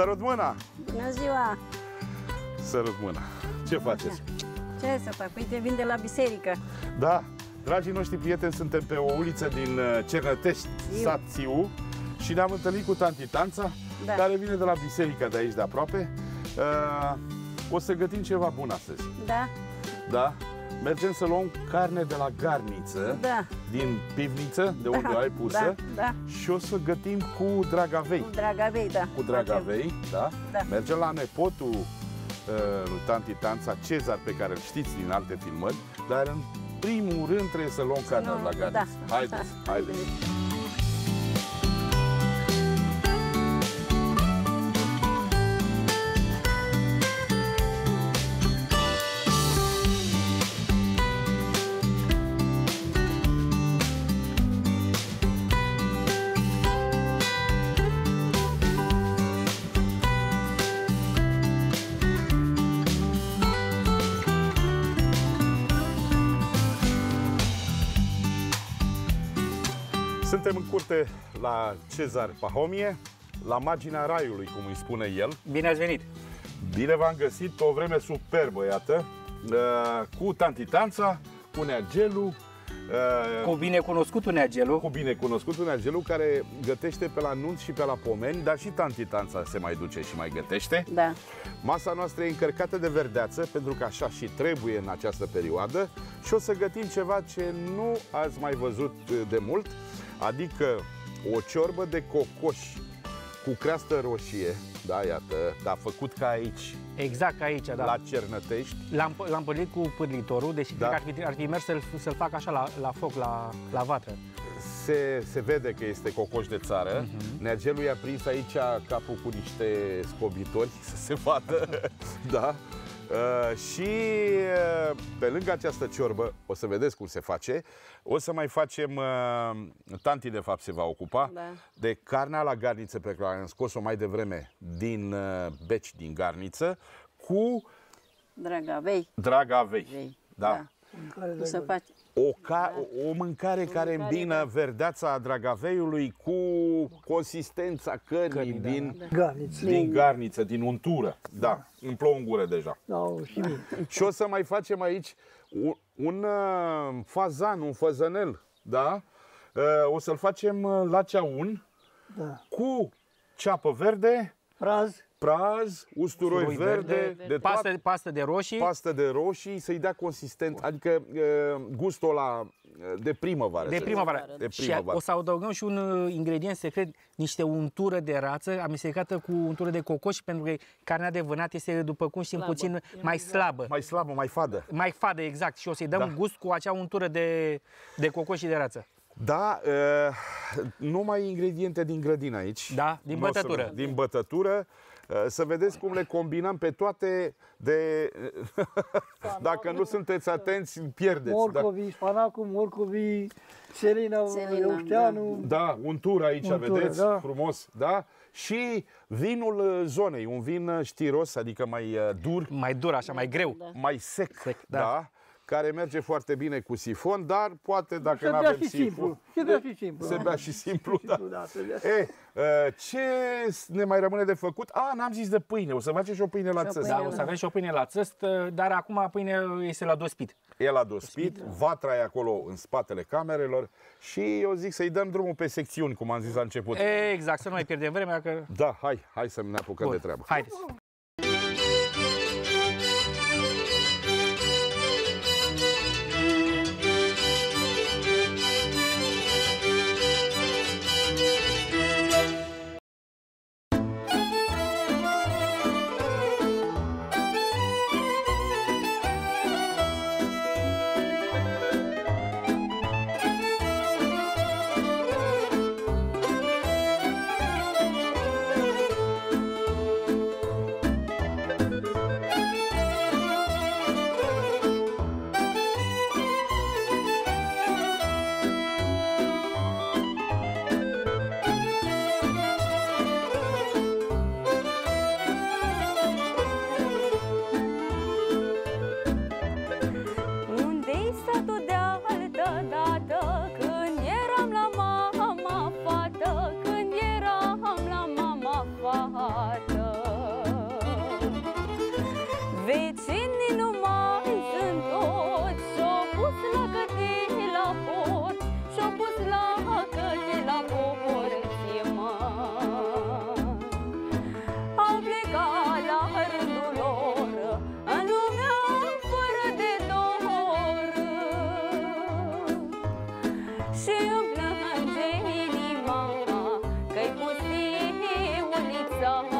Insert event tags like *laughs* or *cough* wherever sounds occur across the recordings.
Sărut mâna! Bună ziua! Sărut mâna! Ce faceți? Ce să fac? Uite, vin de la biserică. Da, dragii noștri prieteni, suntem pe o uliță din uh, Cernătești, Siu. sat Siu și ne-am întâlnit cu tanti Tanța, Da. care vine de la biserica de aici de aproape. Uh, o să gătim ceva bun astăzi, Da? da? Mergem să luăm carne de la garniță, Da. din pivniță, de unde da. ai pusă, Da, da. și o să gătim cu dragavei. Cu dragavei, da. Cu dragavei, da? Da. Mergem la nepotul uh, lui Tanti Tanța, Cezar, pe care îl știți din alte filmări, dar în primul rând trebuie să luăm carnea Nu, la garniță. da. Haideți, haideți. Suntem în curte la Cezar Pahomie, la marginea raiului, cum îi spune el. Bine ați venit! Bine v-am găsit pe o vreme superbă, iată, uh, cu Tanti Tanța, cu Neagelu, uh, Cu binecunoscutul Neagelu, cu binecunoscutul Neagelu, care gătește pe la nunți și pe la pomeni, dar și Tanti Tanța se mai duce și mai gătește. Da. Masa noastră e încărcată de verdeață, pentru că așa și trebuie în această perioadă și o să gătim ceva ce nu ați mai văzut uh, de mult, adică o ciorbă de cocoș cu creastă roșie, da, iată, dar făcut ca aici, exact aici, da. la Cernătești. L-am, l-am părlit cu pârlitorul, deși Da. cred că ar fi, ar fi mers să-l, să-l fac așa la, la foc, la, la vatră. Se, se vede că este cocoș de țară. Mhm. Neagelul i-a prins aici capul cu niște scobitori să se vadă. *laughs* da? Uh, și uh, pe lângă această ciorbă, o să vedeți cum se face, o să mai facem, uh, tanti de fapt se va ocupa, Da. de carnea la garniță pe care am scos-o mai devreme din uh, beci din garniță cu Dragavei. dragavei. Vei. Da. Cum să faci? O, ca, o, o mâncare care mâncare, îmbină da. verdeața dragaveiului cu consistența cărnii Cărnii, da, din, Garniță. din garniță, din untură. Da, îmi plouă în gură deja. Da, și mie. *laughs* Și o să mai facem aici un, un uh, fazan, un făzănel, da? Uh, o să-l facem uh, la ceaun Da. cu ceapă verde, Praz, praz, usturoi Usturoi verde, verde, de pastă, toate, pastă de roșii, pastă de roșii, să-i dea consistent, adică uh, gustul ăla uh, de primăvară. de să primăvară. De Și primăvară. o să adăugăm și un uh, ingredient secret, niște untură de rață amestecată cu untură de cocoș, pentru că carnea de vânat este, după cum știm, Slabă. puțin E mai slabă. Mai slabă, mai fadă. Mai fadă, exact. Și o să-i dăm Da. gust cu acea untură de, de cocoș și de rață. Da, uh, numai ingrediente din grădină aici. Da, din Nu o să- bătătură. din bătătură. Uh, Să vedeți cum le combinăm pe toate de... *laughs* Dacă nu sunteți atenți, pierdeți. Da, morcovii, spanacul, morcovii, selina, Selina, eușteanu. da un tur aici, Un tur, vedeți? da. Frumos, da? Și vinul uh, zonei, un vin uh, știros, adică mai uh, dur, Mai dur, așa, mai greu. Da. mai sec, Sec, da. da. Care merge foarte bine cu sifon, dar poate dacă Se nu bea avem și sifon... simplu. Se bea și simplu. Se bea și simplu, da. Da, se bea. E, uh, ce ne mai rămâne de făcut? A, n-am zis de pâine. O să facem și o pâine la Și o țăst. pâine Da, o să avem și o pâine la țăst, dar acum pâine este la dospit. E la dospit, vatra e acolo în spatele camerelor și eu zic să-i dăm drumul pe secțiuni, cum am zis la început. Exact, să nu mai pierdem vremea, că... Da, hai, hai să ne apucăm Bun, de treabă. Haideți. 走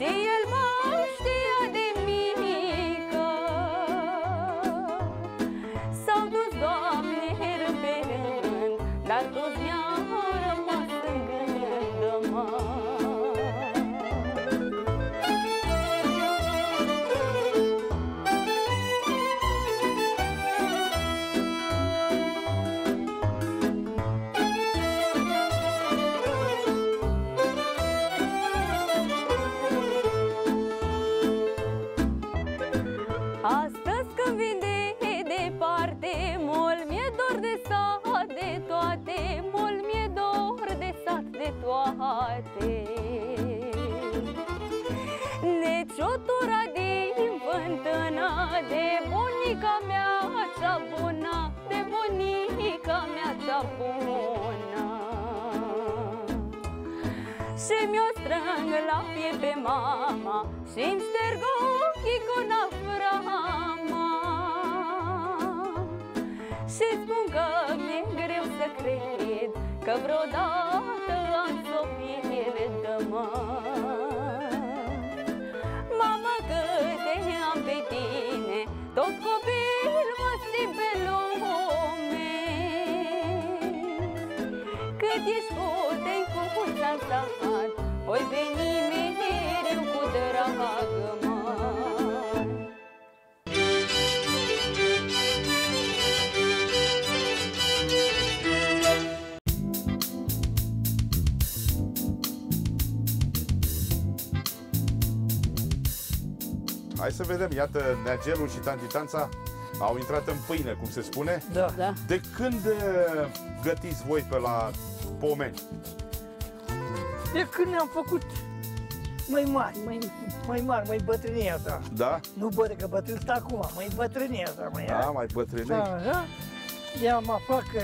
Și el Astăzi când vin de departe Mult mi-e dor de sat de toate Mult mi-e dor de sat de toate. Neciotura din fântână De bunica mea cea bună De bunica mea cea bună. Și mi-o strâng la pie pe mama Și-mi șterg ochii cu naframa Și spun că mi-e greu să cred Că vreodată am să o pierd, mă Mama, câte am pe tine Tot copil mă simt pe lume. Cât ești puternic cu puța sat Oi veni Hai să vedem, iată, Neagelul și Tantitanța au intrat în pâine, cum se spune. Da. Da. De când uh, gătiți voi pe la pomeni? De când ne-am făcut mai mari, Mai- mai mari, mai bătrânia asta. Da? Nu bătrân, că bătrân stă acum, mai bătrânia asta, mai Da, mai bătrânei. Da, da. I-am aflat că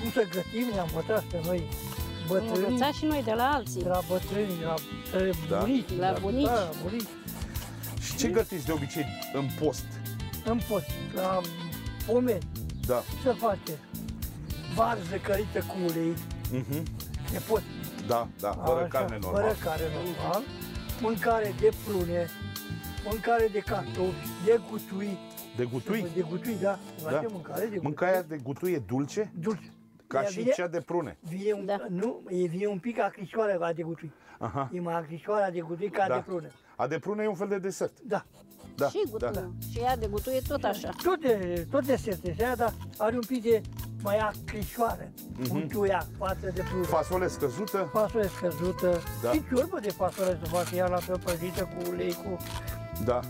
cum să gătim, ne-am învățat pe noi Am bătrâni, învățat și noi de la alții. de la bătrâni, de la de Da. bunici. La bunici. Da, bunici. Și ce gătiți de obicei în post? În post, la pomeni, Da. să face varză cărită cu ulei, Mhm. de post. Da, da, fără Așa, carne normal. Fără carne normal. Mâncare de prune, mâncare de cartofi, de gutui. De gutui? De gutui, da. Da. Da. mâncare de Mâncarea gutui. de gutui e dulce? Dulce. Ca Ea și vine, cea de prune. Vine un, Da. nu, e vine un pic acrișoară la de gutui. Aha. E mai acrișoara de gutui ca Da. de prune. A de prune e un fel de desert. Da. Da, și da. gutul. Și ea de gutul e tot așa. Tot de, tot de sete, dar are un pic de mai acrișoară. Mhm. Un tuia față de prune. Fasole scăzută? Fasole scăzută. Da. Și ciorbă de fasole să facă ea la fel prăjită cu ulei, cu... Da.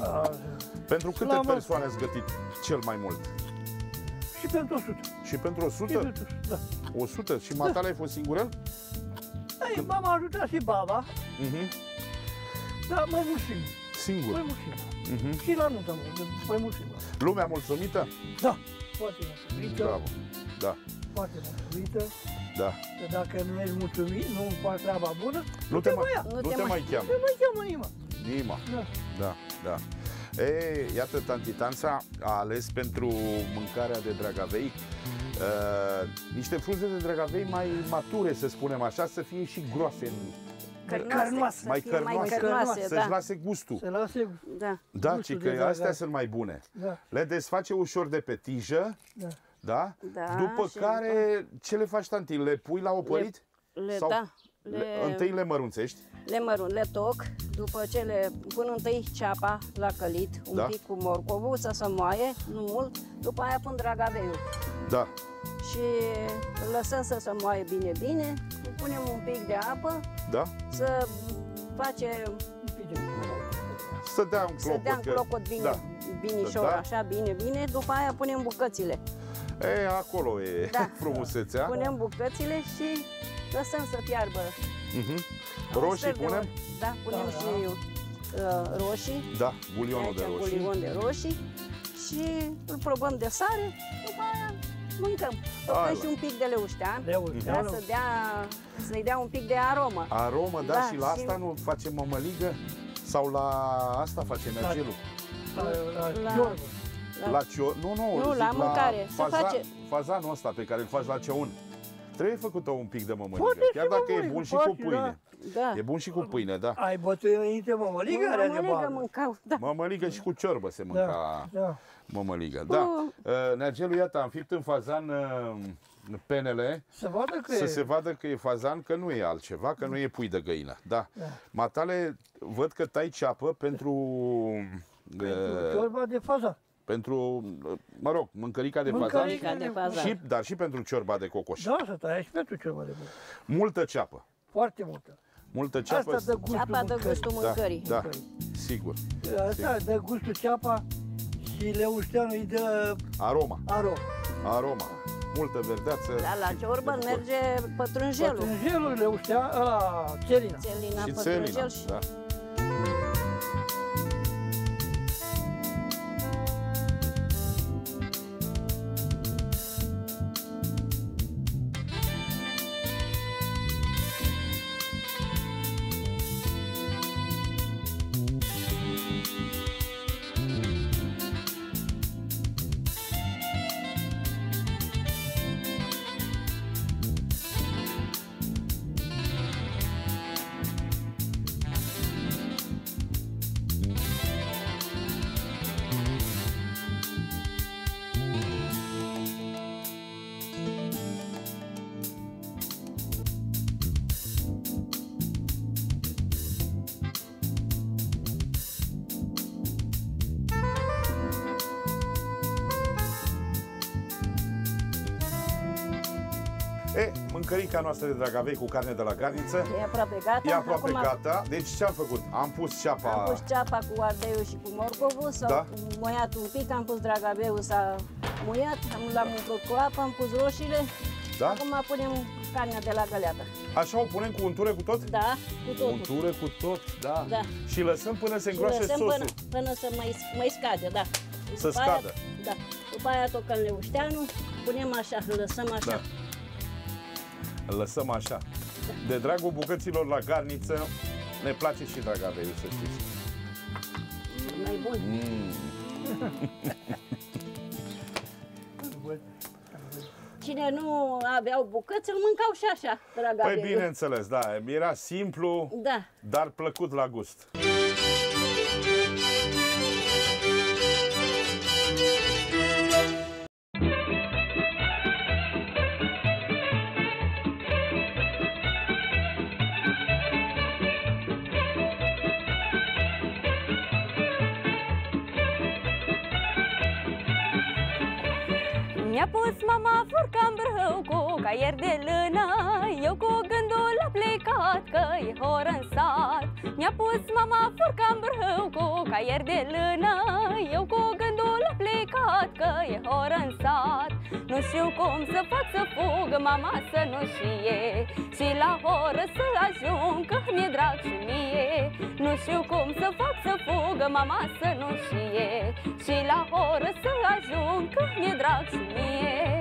A, Pentru câte La mă- persoane ați gătit cel mai mult? și pentru 100. Și pentru Și 100? pentru 100, da. 100? Și matale ai fost singurel? Ei, m-am ajutat și baba, Mhm. Dar mai mult singur. Singur. Mai mult singur. Mhm. Și la nuntă, mai mult singur. Lumea mulțumită? Da, foarte mulțumită, Bravo. Da, foarte mulțumită. da. Că dacă nu ești mulțumit, nu faci treaba bună, Nu te mai, mai ia. nu te mai cheamă. nu mai cheamă nimeni. Nima. Da. Da, da. E, iată, tanti Tanța a ales pentru mâncarea de dragavei uh, niște frunze de dragavei mai mature, să spunem așa, să fie și groase, în, Cărnoase. mai să fie cărnoase, mai cărnoase, să-și da. lase gustul. Se lase, Da. Da, gustul ci de că dragavei. astea sunt mai bune. da, Le desface ușor de pe tijă, da. da? Da, După și care, ce le faci, tanti? Le pui la opărit? Le, Sau da, Le, le, întâi le mărunțești, le mărunt, le toc, după ce le pun întâi ceapa la călit, un Da. pic cu morcovul să se moaie, nu mult, după aia pun dragaveiul da, și îl lăsăm să se moaie bine, bine, punem un pic de apă, da? să face, Un pic de Să dea un să clopot. dea în că- clocot bine, Da. binișor, Da. așa, bine, bine, după aia punem bucățile. E, acolo e Da. *laughs* frumusețea. Punem bucățile și lăsăm să fiarbă. Mhm. un Roșii sfert de punem? oră. Da, punem Da, și uh, roșii. Da, bulionul aici de roșii. bulion de roșii și îl probăm de sare, după aia mâncăm. Tocăm Ala. și un pic de leuștean, leu, ca da, să dea, să-i dea un pic de aromă. Aromă, da, Da, și la și- asta nu facem mămăligă? Sau la asta face neagelul? la, la, La- ciorbă. La- La cio... Nu, nu, Nu, zic la mâncare. Se faza... face- fazanul ăsta pe care îl faci la ceun. Trebuie făcută un pic de mămăligă, Poate chiar și dacă e mămăligă, bun și poate, cu pâine. Da, Da. E bun și cu pâine, da. Ai bătut înainte mămăligă alea de Mămăligă bază. mâncau, da. Mămăligă și cu ciorbă se mânca Da, da. mămăligă. Da. Uh, Nergelu, iată, am fipt în fazan uh, penele Să vadă că să e. se vadă că e fazan, că nu e altceva, că nu e pui de găină. Da. Matale, văd că tai ceapă pentru... uh, Ciorba de fazan. pentru, uh, mă rog, mâncărica de Mâncărica fazan, de fazan. și, dar și pentru ciorba de cocoș. Da, să taia și pentru ciorba de bun. Multă ceapă. Foarte multă. Multă ceapă. Asta dă gustul Ceapa dă mâncării. gustul mâncării. da, sigur. Asta dă gustul ceapa și leușteanul îi dă Aroma, arom. aroma. Multă verdeață. Da, la ciorbă pentru merge pătrunjelul. Pătrunjelul, leuștea, ăla, țelina. Țelina, Și pătrunjel țelina, și... da. E, mâncărica noastră de dragavei cu carne de la garniță E aproape gata. e aproape Acum gata. Deci ce am făcut? Am pus ceapa... Am pus ceapa cu ardeiul și cu morcovul, s-au Da. muiat un pic, am pus dragabeul, s-a muiat, am- l-am umplut cu apă, am pus roșiile. Da? Acum punem carnea de la găleată. Așa o punem cu untură cu tot? Da, cu totul. Untură cu tot, da. Da. Și lăsăm până se Și îngroașe lăsăm sosul. până, până să mai, mai scade, da. Să După aia- scadă. Da. După aia tocăm leușteanul, punem așa, îl lăsăm așa. Da. Îl lăsăm așa. De dragul bucăților la garniță, ne place și dragaveiul, să știți. Mai bun. Mm. Cine nu aveau bucăți, îl mâncau și așa, dragă Păi bineînțeles, da, era simplu, Da. dar plăcut la gust. Cu caier de lână Eu cu gândul a plecat că e horă în sat. Mi-a pus mama furca în brâu cu caier de lână Eu cu gândul a plecat că e horă în sat. Nu știu cum să fac să fug mama să nu știe Și la horă să ajung că mi-e drag și mie. Nu știu cum să fac să fug mama să nu știe Și la horă să ajung că mi-e drag și mie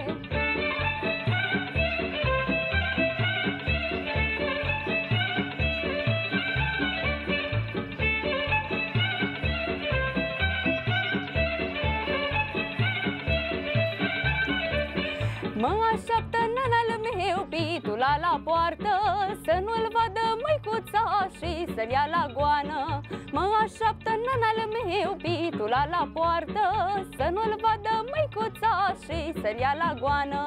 Mă așteaptă nanal meu pitula la poartă Să nu-l vadă măicuța și să-l ia la goană. Mă așteaptă nanal meu pitula la poartă Să nu-l vadă măicuța și să-l ia la goană.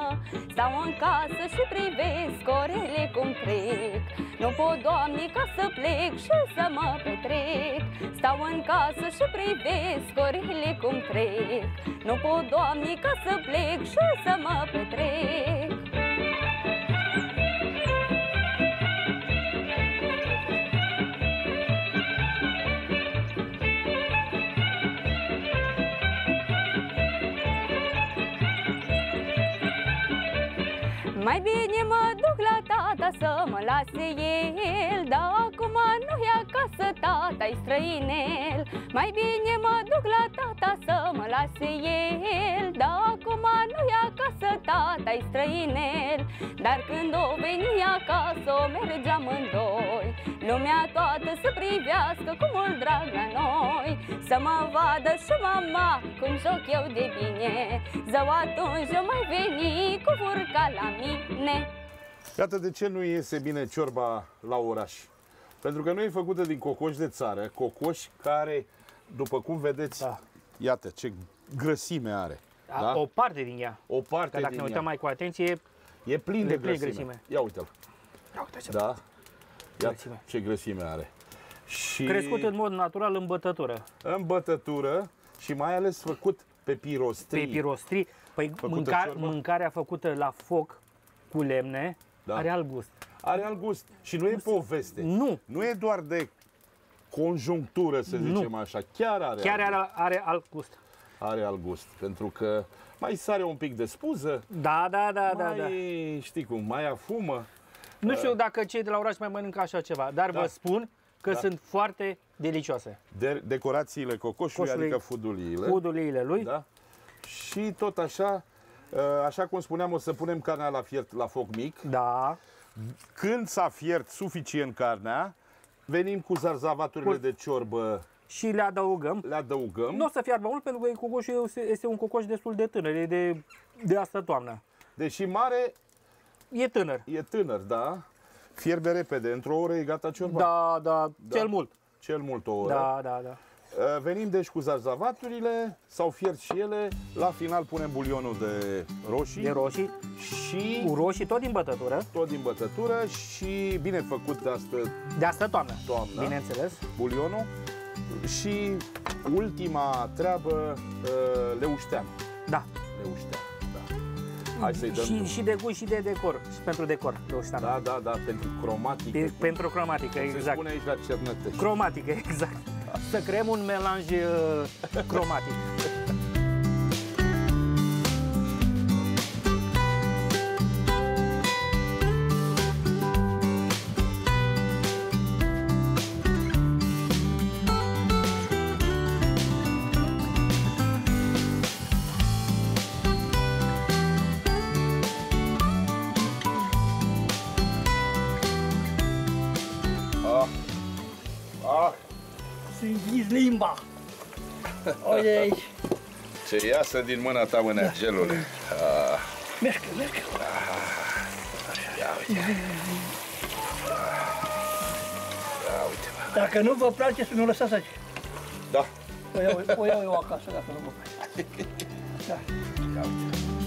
Stau în casă și privesc orele cum trec. Nu pot, Doamne, ca să plec și să mă petrec. Stau în casă și privesc orele cum trec. Nu pot, Doamne, ca să plec și să mă petrec Mai bine mă duc la tata să mă lase el Dar acum nu e acasă, tata-i străinel. Mai bine mă duc la tata să mă lase el. Dar acum nu e acasă, tata-i străinel. Dar când o veni acasă, o mergeam în doi Lumea toată să privească cu mult drag la noi. Să mă vadă și mama cum joc eu de bine. Zău atunci eu mai veni cu furca la mine. Iată de ce nu iese bine ciorba la oraș. Pentru că nu e făcută din cocoș de țară, cocoș care, după cum vedeți, Da. iată ce grăsime are. Da? O parte din ea. O parte Că dacă din ne ea. uităm mai cu atenție, E plin e de plin de grăsime. grăsime. Ia uite-l. ia uite ce Da? Iată Grăsime. ce grăsime are. Și crescut în mod natural în bătătură. în bătătură și mai ales făcut pe pirostrii. Pe pirostri. Păi Făcută mânca, ciorbă? mâncarea făcută la foc cu lemne Da. are alt gust. Are alt gust. Și nu e poveste. Nu. Nu e doar de conjunctură, să Nu. zicem așa. Chiar are, Chiar alt, are, are alt gust. are alt gust. Pentru că mai sare un pic de spuză, Da, da, da, da, mai, da. știi cum, mai afumă. Nu știu dacă cei de la oraș mai mănâncă așa ceva, dar Da. vă spun că Da. sunt foarte delicioase. De, decorațiile cocoșului, Coșului, adică fuduliile. Fuduliile lui. Da? Și tot așa, ă, așa cum spuneam, o să punem carnea la fiert la foc mic. Da. Când s-a fiert suficient carnea, venim cu zarzavaturile Cu- de ciorbă, Și le adăugăm. le adăugăm. Nu o să fiarbă mult pentru că cocoșul este, este un cocoș destul de tânăr, e de, de asta toamnă. Deși mare, E tânăr. e tânăr, da? Fierbe repede, într-o oră e gata ciorba. Da, da, cel mult. Cel mult o oră. Da, da, da. Uh, Venim deci cu zarzavaturile, s-au fiert și ele, la final punem bulionul de roșii De roșii, și cu roșii tot din bătătură, tot din bătătură și bine făcut de asta de asta toamnă. toamnă, Bineînțeles. bulionul și ultima treabă, uh, leuștean. Da. Leuștean, da. Hai să-i dăm... Și, și de gust și de decor. Și pentru decor, roștan. Da, da, da, pentru cromatic. Pe, pentru cromatică, Se exact. spune aici la Cernătești. Cromatică, *laughs* exact. Să creăm un melanj uh, cromatic. Limba. Uite aici. ce iasă din mâna ta, mânergelule. Merge, merge. Ia uite. Ia uite, mă. Dacă nu vă place, să mi-o lăsați aici. Da, O iau, o iau eu acasă, dacă nu vă place. Da. ia uite.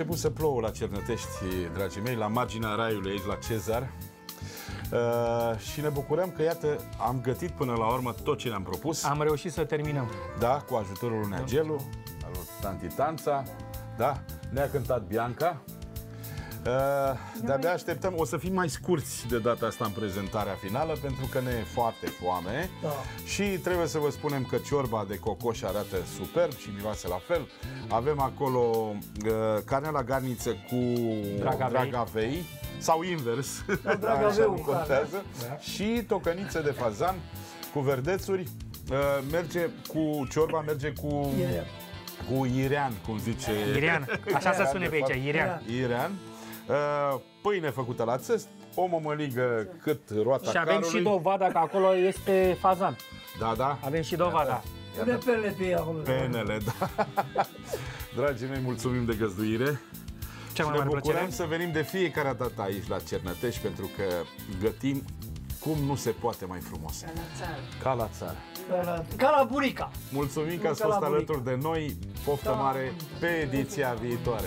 Început să plouă la Cernătești, dragii mei, la marginea raiului aici la Cezar. Uh, și ne bucurăm că, iată, am gătit până la urmă tot ce ne-am propus. Am reușit să terminăm. Da, cu ajutorul lui Neagelu, al lui Tanti Tanța, da, ne-a cântat Bianca. Uh, de-abia așteptăm, o să fim mai scurți de data asta în prezentarea finală pentru că ne e foarte foame Da. și trebuie să vă spunem că ciorba de cocoș arată superb și miroase la fel. Avem acolo uh, carne la garniță cu Dragavei. dragavei sau invers, dragaveu *laughs* așa nu cu carne. contează, și tocăniță de fazan cu verdețuri. Uh, merge cu ciorba, merge cu E, cu irean, cum zice. Irian, așa se spune de pe aici, fapt. Irian. Irean. Uh, Pâine făcută la țest, o mămăligă cât roata Și avem carului. și dovada că acolo este fazan. Da, da. Avem și dovada. pune pele pe ea acolo. Penele, da. *laughs* Dragii mei, mulțumim de găzduire. Cea mai ne mare bucurăm plăcere. să venim de fiecare dată aici la Cernătești pentru că gătim cum nu se poate mai frumos. Ca la țară. Ca la, ca la burica. Mulțumim că Nu ați ca la fost bunic. alături de noi. Poftă Da. mare pe ediția viitoare.